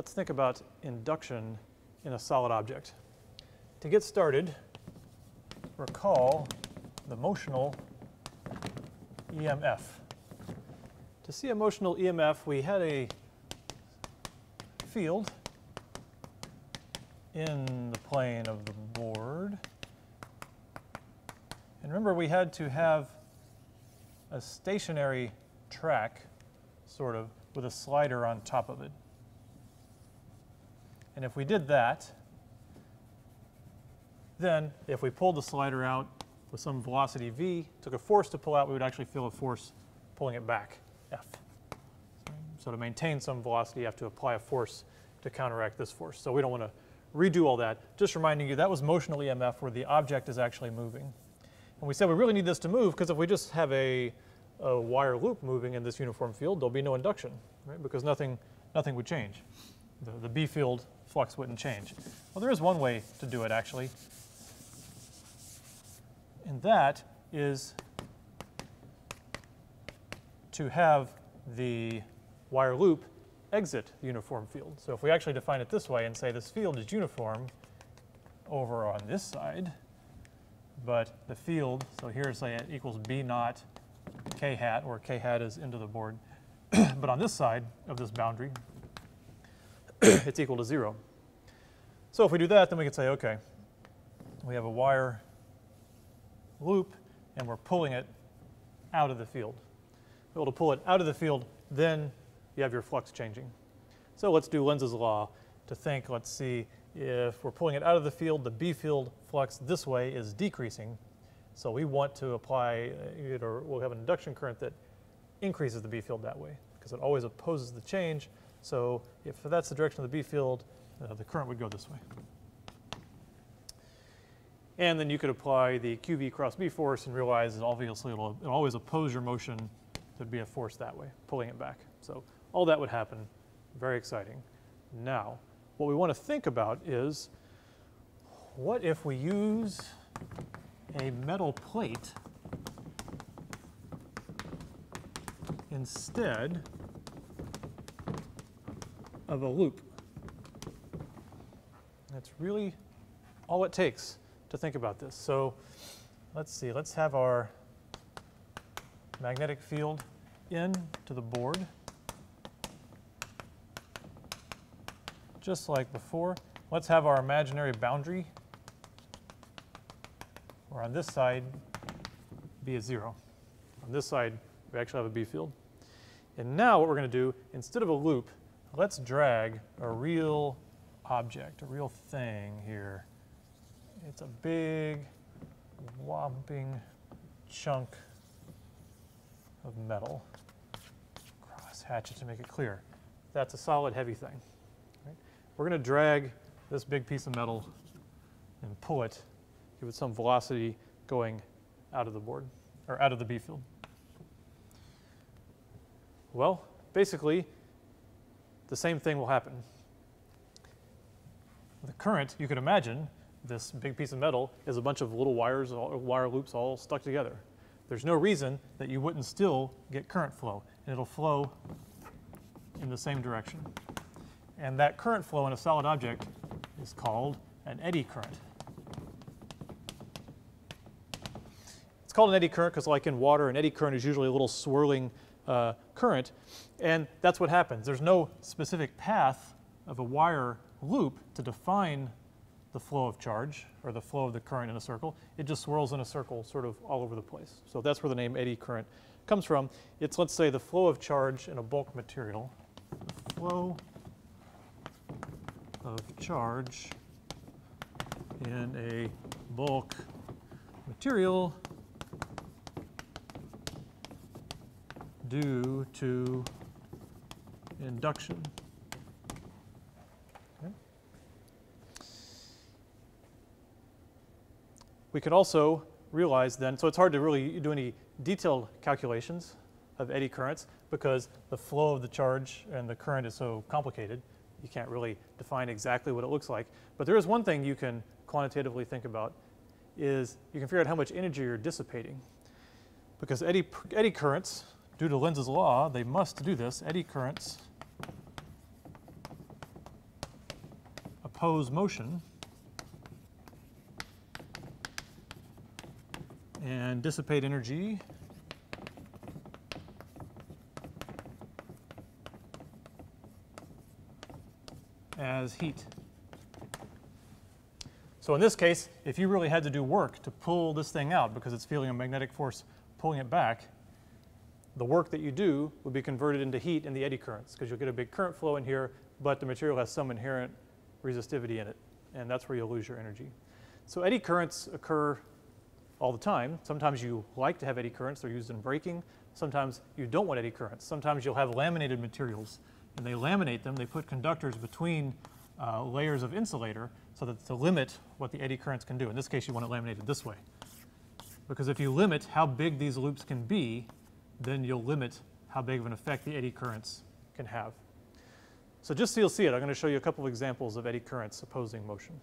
let's think about induction in a solid object. To get started, recall the motional EMF. To see a motional EMF, we had a field in the plane of the board. And remember, we had to have a stationary track, sort of, with a slider on top of it. And if we did that, then if we pulled the slider out with some velocity v, took a force to pull out, we would actually feel a force pulling it back, F. So to maintain some velocity, you have to apply a force to counteract this force. So we don't want to redo all that. Just reminding you, that was motional EMF where the object is actually moving. And we said we really need this to move because if we just have a, a, wire loop moving in this uniform field, there'll be no induction, right? Because nothing, nothing would change. The, the B field flux wouldn't change. Well, there is one way to do it actually. And that is to have the wire loop exit the uniform field. So if we actually define it this way and say this field is uniform over on this side, but the field, so here say it equals B naught K hat, where K hat is into the board, but on this side of this boundary, it's equal to zero. So if we do that, then we can say, okay, we have a wire loop and we're pulling it out of the field. Able to pull it out of the field, then you have your flux changing. So let's do Lenz's law to think, let's see, if we're pulling it out of the field, the B field flux this way is decreasing. So we want to apply it, or we'll have an induction current that increases the B field that way because it always opposes the change. So if that's the direction of the B field, uh, the current would go this way. And then you could apply the QV cross B force and realize that obviously it'll, it'll always oppose your motion. There'd be a force that way, pulling it back. So all that would happen. Very exciting. Now, what we want to think about is what if we use a metal plate instead of a loop? That's really all it takes to think about this. So let's see, let's have our magnetic field in to the board. just like before. Let's have our imaginary boundary, or on this side, be a zero. On this side, we actually have a B field. And now what we're going to do, instead of a loop, let's drag a real object, a real thing here. It's a big, whopping chunk of metal. Cross hatch it to make it clear. That's a solid, heavy thing. We're going to drag this big piece of metal and pull it, give it some velocity going out of the board, or out of the B field. Well, basically, the same thing will happen. The current, you can imagine, this big piece of metal is a bunch of little wires, wire loops all stuck together. There's no reason that you wouldn't still get current flow, and it'll flow in the same direction. And that current flow in a solid object is called an eddy current. It's called an eddy current because like in water, an eddy current is usually a little swirling uh, current. And that's what happens. There's no specific path of a wire loop to define the flow of charge or the flow of the current in a circle. It just swirls in a circle sort of all over the place. So that's where the name eddy current comes from. It's, let's say, the flow of charge in a bulk material. The flow of charge in a bulk material due to induction. Okay. We can also realize then, so it's hard to really do any detailed calculations of eddy currents because the flow of the charge and the current is so complicated you can't really define exactly what it looks like. But there is one thing you can quantitatively think about is you can figure out how much energy you're dissipating. Because eddy, eddy currents, due to Lenz's law, they must do this. Eddy currents oppose motion and dissipate energy as heat. So in this case, if you really had to do work to pull this thing out because it's feeling a magnetic force pulling it back, the work that you do would be converted into heat in the eddy currents because you'll get a big current flow in here, but the material has some inherent resistivity in it, and that's where you'll lose your energy. So eddy currents occur all the time. Sometimes you like to have eddy currents, they're used in braking. Sometimes you don't want eddy currents. Sometimes you'll have laminated materials and they laminate them, they put conductors between uh, layers of insulator so that to limit what the eddy currents can do. In this case, you want it laminated this way. Because if you limit how big these loops can be, then you'll limit how big of an effect the eddy currents can have. So just so you'll see it, I'm going to show you a couple of examples of eddy currents opposing motion.